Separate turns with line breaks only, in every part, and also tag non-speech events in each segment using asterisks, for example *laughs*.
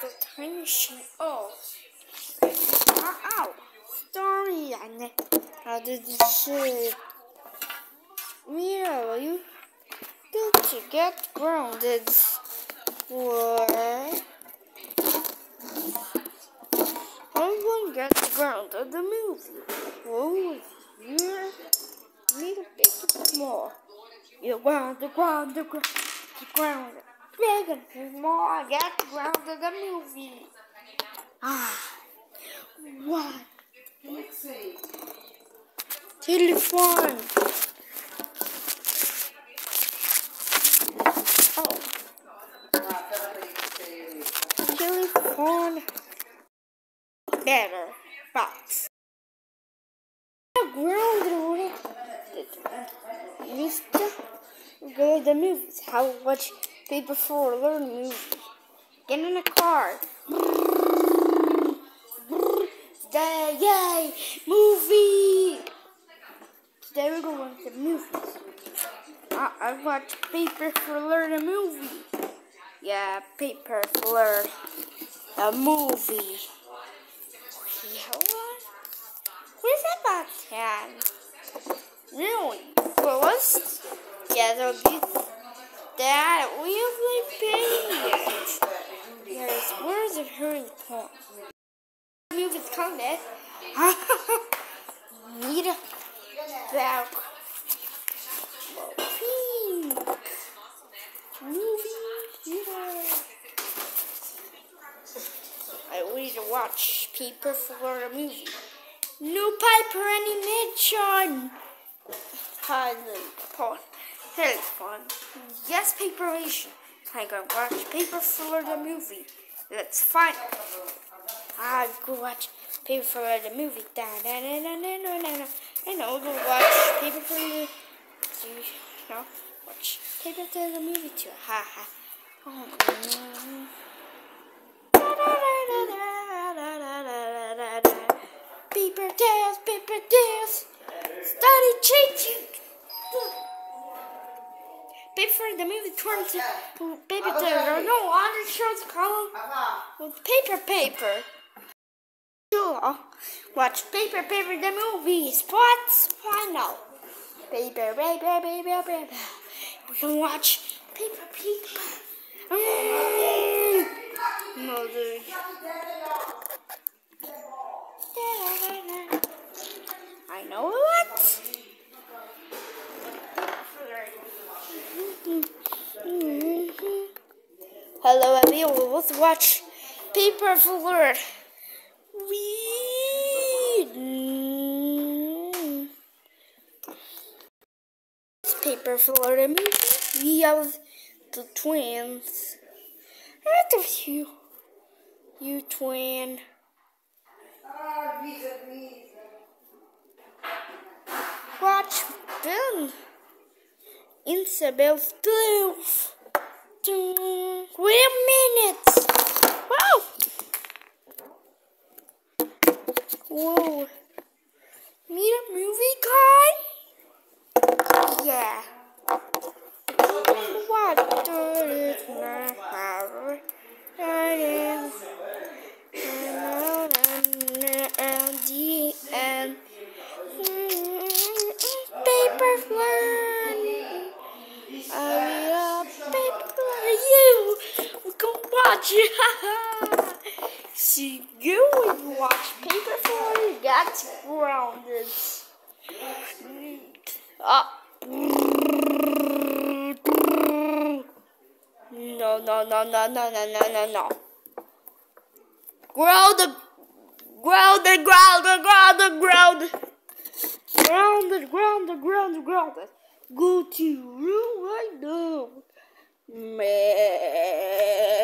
the tiny machine. Oh. Ow! Sorry, I How did you see? Mia, will you? Did you get grounded? What? Everyone get grounded the movie. Whoa, yeah. Need a bit more. You're grounded, grounded, grounded, grounded. Big and more. Get grounded the movie. Ah, what? Telephone. Oh, telephone. Better box. Grounded. Used to go to the movies. How watch Speed before, learn move. Get in a car. Today, yay! Movie! Today we're going to movie. I, I watched Paper Fleur the movie. Yeah, Paper Fleur the movie. Yeah, what? What is that about, Dad? Really? For First? Yeah, so these Dad, we have my baby. There's words of Harry Potter. Move is coming. *laughs* Need a back. I need to watch Paper for a movie. No Piper animation! Hide the pot fun. Very fun. Yes, Paper Paperation. I go watch Paper for the movie. Let's find. I go watch Paper for the movie. Da da da da da da da. da. I know. Go watch Paper for the. You know, watch Paper for the movie too. Ha ha. Oh no. Paper tales, paper tales. Study changing. Paper the movie turned to paper tales. No on other shows column with paper paper. Sure. Watch paper paper the movie. Sports final. Paper paper paper paper. We can watch paper paper. Mm. Mother. I know what. Hello, everyone. Let's watch Paper Flirt. We Paper Flirt movie. We have the twins. What of you? You twin. Watch Ben. Isabel's Blues. Wait minutes. Wow. Whoa. Meet a movie guy? Yeah. What does not matter? I am. The end. Paper flan. I paper you. We can watch. *laughs* See you when you watch paper flan. That's grounded. Ah. No, no, no, no, no, no, no, no, no. Grounded. Grounded, grounded, grounded, grounded. Grounded, grounded, grounded, grounded. Go to room right now. Man.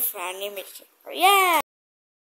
of randomity. Yeah!